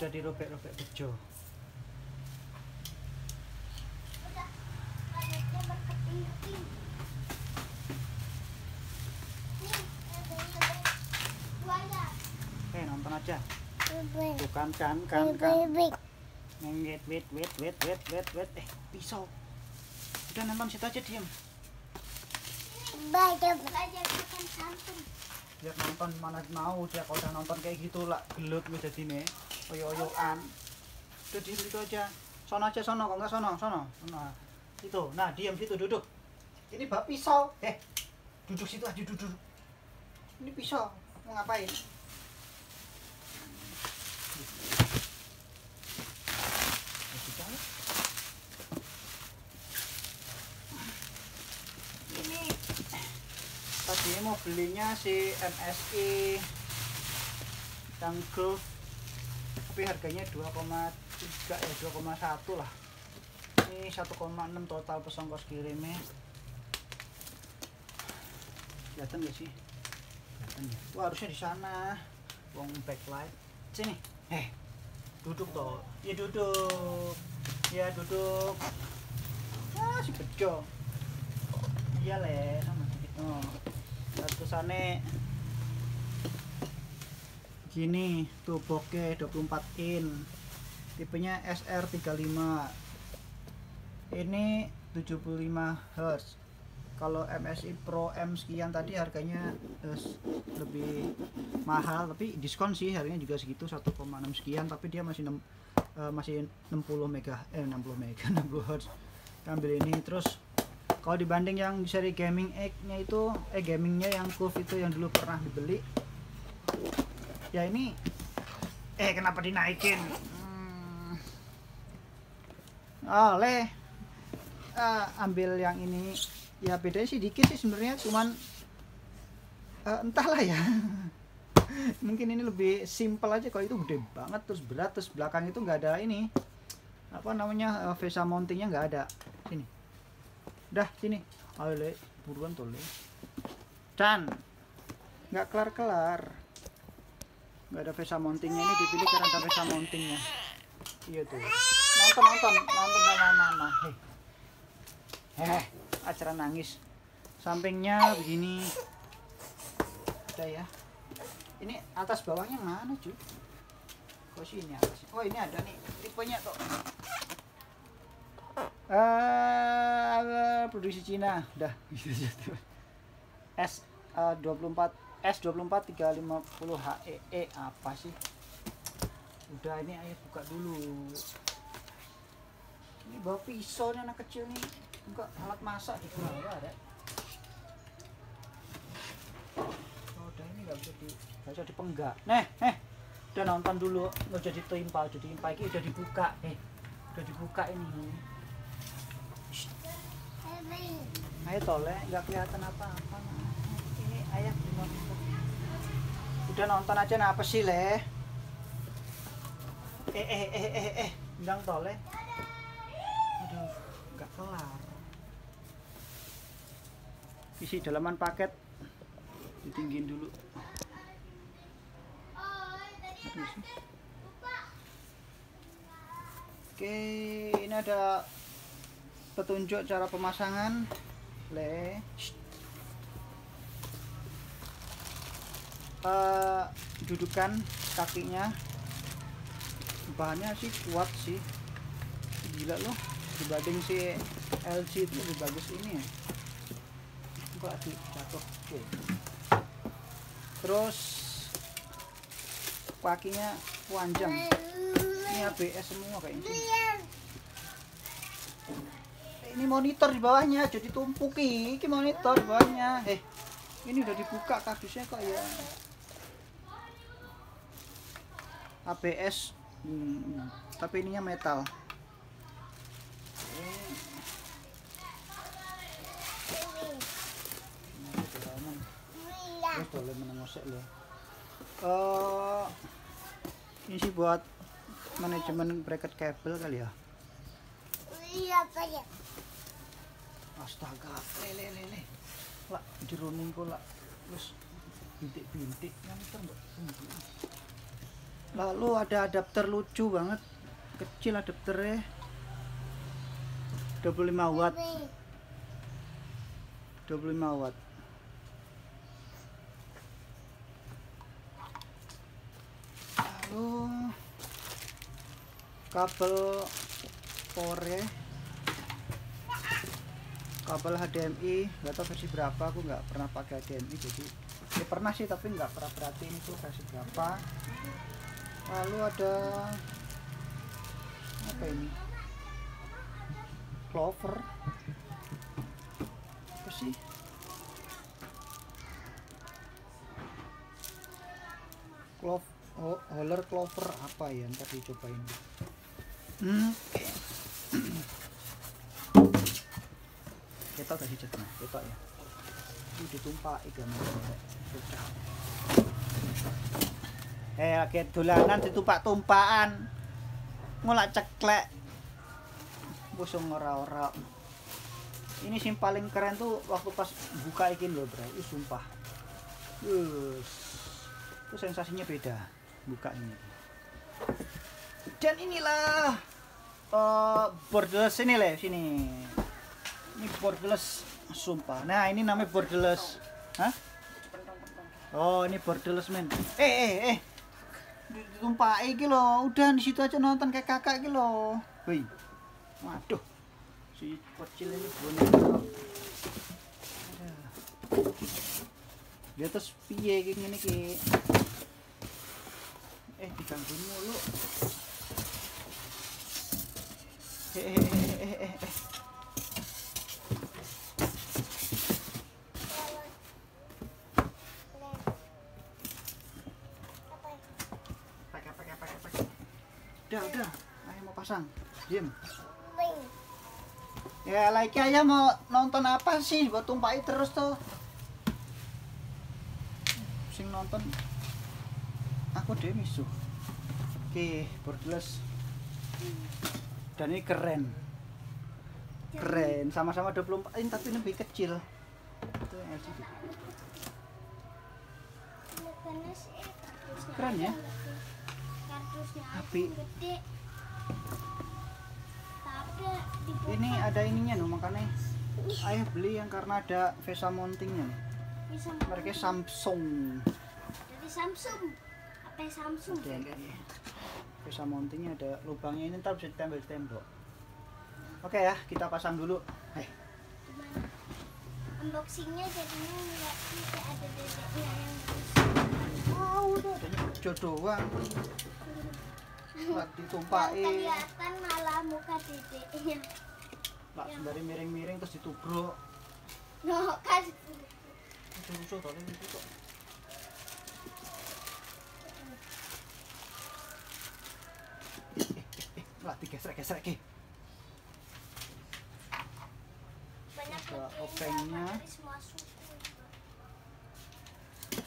udah dirobek-robek bejo. Eh nonton aja. Tuh kan kan kan kan. Wait wait wait wait wait wait wait eh pisau. Udah nonton situ aja diam dia nonton mana mau dia kalau udah nonton kayak gitu lah gelut gue jadi nih oyo oyoan udah diem situ aja. Sono aja sono kok nggak sono? Sono nah itu nah diam situ duduk. Ini bak pisau. Eh duduk situ aja duduk ini pisau mau ngapain? Ini. Tadi mau belinya si MSI yang Growth tapi harganya 2,3 ya 2,1 lah. Ini 1,6 total pesongkos kirimnya kelihatan gak sih? Kelihatan ya. Wah harusnya di sana. Wong backlight. Sini. Eh duduk toh. Ya duduk. Ya duduk. Ah si bejo. Iya le sama gitu ratusannya gini tuh bokeh 24 in. Tipenya SR35 ini 75 Hz kalau MSI Pro M sekian tadi harganya eh, lebih mahal tapi diskon sih harganya juga segitu 1,6 sekian tapi dia masih 6 eh, masih 60 mega eh 60 mega 60 Hz ambil ini terus kalau dibanding yang seri gaming X nya itu eh gamingnya yang Curve itu yang dulu pernah dibeli ya ini eh kenapa dinaikin? Hmm. oleh Ah, ambil yang ini. Ya bedanya sih dikit sih sebenarnya cuman eh, entahlah ya. Mungkin ini lebih simple aja. Kalau itu gede banget terus berat terus belakang itu nggak ada ini. Apa namanya eh, VESA mountingnya nggak ada. Sini. Dah sini. Le buruan tuh le dan nggak kelar kelar nggak ada VESA mountingnya. Ini dipilih karena ada VESA mountingnya. Iya tuh. Nonton nonton. Nonton sama mama. Hei eh acara nangis. Sampingnya begini. Udah ya. Ini atas bawahnya mana cuy kok sini atas? Oh ini ada nih. Tipenya tuh eh produksi Cina. Udah S eh, 24 S24 350 HEE apa sih? Udah ini ayo buka dulu. Ini bawa pisau nih anak kecil nih. Enggak alat masak di bawah ada. Oh, udah ini nggak bisa di nggak bisa dipenggak. Nih eh udah nonton dulu nggak jadi timpa jadi timpa ini udah dibuka eh udah dibuka ini. Ayo toleh. Nggak kelihatan apa-apa udah nonton aja nah apa sih leh? Eh eh eh eh eh bilang toleh aduh nggak kelar. Isi dalaman paket. Ditinggiin dulu. Aduh oke ini ada petunjuk cara pemasangan. Le Shh. Eh, dudukan kakinya. Bahannya sih kuat sih. Gila loh. Dibanding si LG itu lebih bagus ini ya. Enggak sih jatuh. Oke. Terus kakinya panjang. Ini ABS semua kayaknya. Ini monitor di bawahnya jadi tumpuki. Ini monitor di bawahnya. Eh ini udah dibuka kardusnya kok ya ABS hmm, tapi ininya metal. Wes boleh menengosek lho. Eh, ini sih buat manajemen bracket kabel kali ya. Astaga, lele lele. Lah diruning kok lah. Terus bintik-bintik yang ter mbok. Lalu ada adapter lucu banget. Kecil adapternya. 25 watt. 25 watt. Lalu kabel ore kabel HDMI nggak tahu versi berapa aku nggak pernah pakai HDMI jadi ya pernah sih tapi nggak pernah perhatiin itu versi berapa lalu ada apa ini? Clover. Apa sih? Clove oh, holler clover apa ya? Ntar dicobain hmm. kita udah hijau nah kita ya. Ini ditumpah ikan eh lagi dolanan ditumpak-tumpakan ngulak ceklek. Busung ora-ora. Ini sih paling keren tuh waktu pas buka ikin loh bro itu sumpah. Yus. itu sensasinya beda buka ini. Dan inilah uh, borderless ini lah sini. Ini borderless sumpah. Nah ini namanya borderless. Hah? oh ini borderless men. Eh eh eh ditumpah iki lo udah di situ aja nonton kayak kakak iki lo wih. Waduh. Si kecil ini boneka dia terus piye kayak gini ki eh diganggu mulu. Eh eh eh eh eh, eh. pakai pakai pakai pakai udah udah. Ayo mau pasang. Diem ya like aja mau nonton apa sih? Buat tumpahi terus tuh. Sing nonton. Aku deh misuh oke borderless. Dan ini keren. Keren. Sama-sama 24 in tapi lebih kecil. Itu LCD Keren ya? Api. ini ada ininya loh makanya ayah beli yang karena ada VESA mountingnya mereknya Samsung. Dari Samsung. Apa Samsung? ada VESA mountingnya ada lubangnya. Ini ntar bisa ditempel di tembok. Oke ya kita pasang dulu. Eh. Gimana? Unboxingnya jadinya nggak tidak ada dedeknya yang ah udah adanya jodoh doang Lah yang ditumpahin kelihatan malah muka dedeknya. lah sembari miring-miring terus ditubruk No kan itu rusuh tapi itu kok Eh, eh, eh, lah digesrek-gesrek ke banyak opengnya.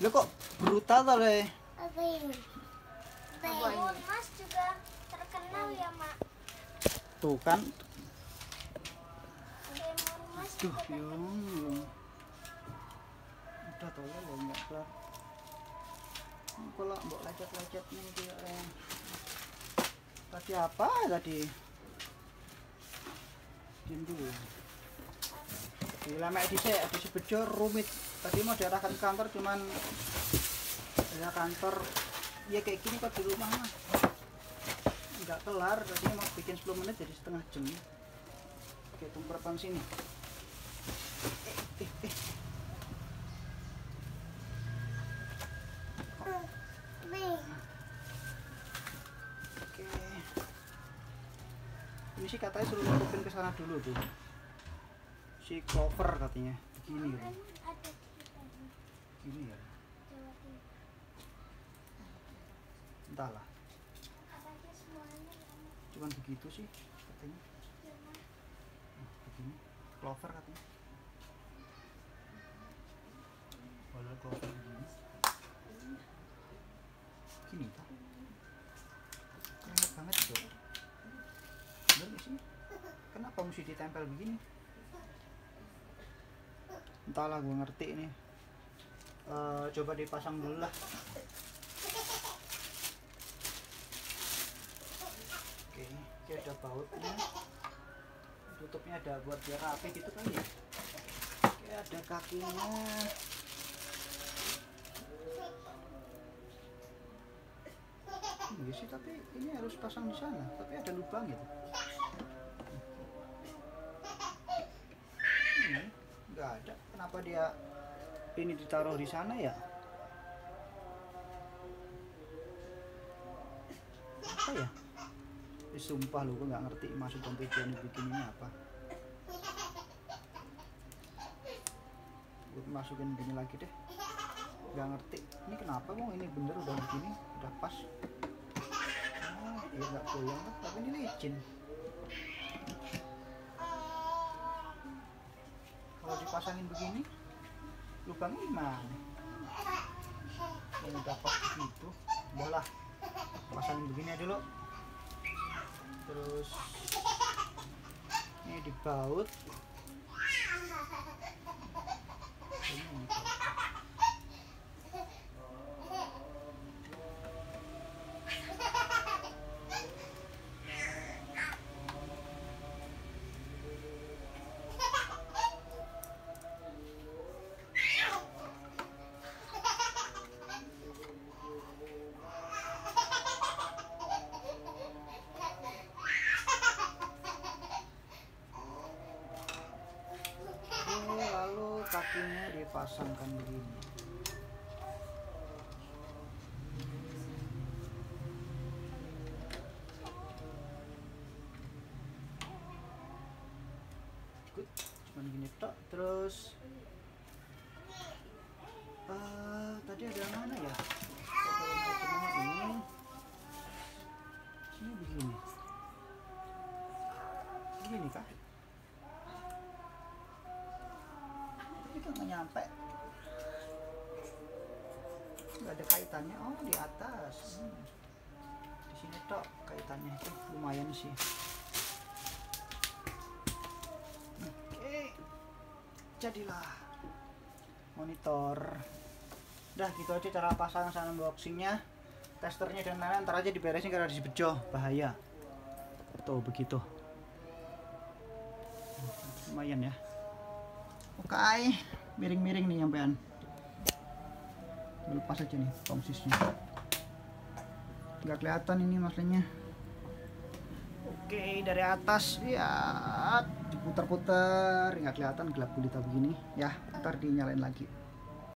Lo kok brutal le? Apa ini? Timun Mas juga terkenal ya mak. Tuh kan, Timun Mas tuh yung, yung. Udah tuh lo nggak kelar. Kalau mbok lecet-lecet nih dia eh. Tadi apa tadi? Diam dulu. Di lama edisi, edisi bejo rumit. Tadi mau diarahkan ke kantor cuman ya kantor ya kayak gini kok di rumah mah nggak kelar tadi mau bikin 10 menit jadi setengah jam. Tunggu depan sini. Eh, eh, eh. oke. Ini sih katanya suruh nutupin ke sana dulu tuh si cover katanya. Begini ya gini ya entahlah. Sama cuman begitu sih katanya. Jerman. Nah, begini. Clover katanya. Walau clover begini. Gini tak keren banget tuh bener nggak sih? Kenapa mesti ditempel begini? Entahlah gue ngerti ini Eh, coba dipasang dulu lah dia ada bautnya. Tutupnya ada buat biar rapi gitu kan ya? Oke, ada kakinya. Iya sih tapi ini harus pasang di sana. Tapi ada lubang gitu. Ini nggak ada. Kenapa dia ini ditaruh di sana ya? Apa ya sumpah lu gue nggak ngerti maksud dan tujuan bikin ini apa. Gue masukin gini lagi deh. Nggak ngerti. Ini kenapa mau ini bener udah begini udah pas. Iya nggak goyang tapi ini licin. Kalau dipasangin begini lubangnya gimana? Yang udah pas gitu. Lah pasangin begini aja dulu terus ini dibaut kakinya dipasangkan begini Good. cuman gini tok terus kan nggak nyampe. Nggak ada kaitannya. Oh di atas. Hmm. di sini tok kaitannya. Itu lumayan sih. Oke. Jadilah monitor. Udah gitu aja cara pasang sama unboxingnya. Testernya dan lain-lain ntar aja diberesin karena di bejo. Bahaya. Tuh begitu. Lumayan ya Oke, miring-miring nih nyampean. Lepas aja nih tongsisnya. Nggak kelihatan ini maksudnya. Oke, dari atas ya diputar-putar nggak kelihatan gelap gulita begini. Ya, ntar dinyalain lagi.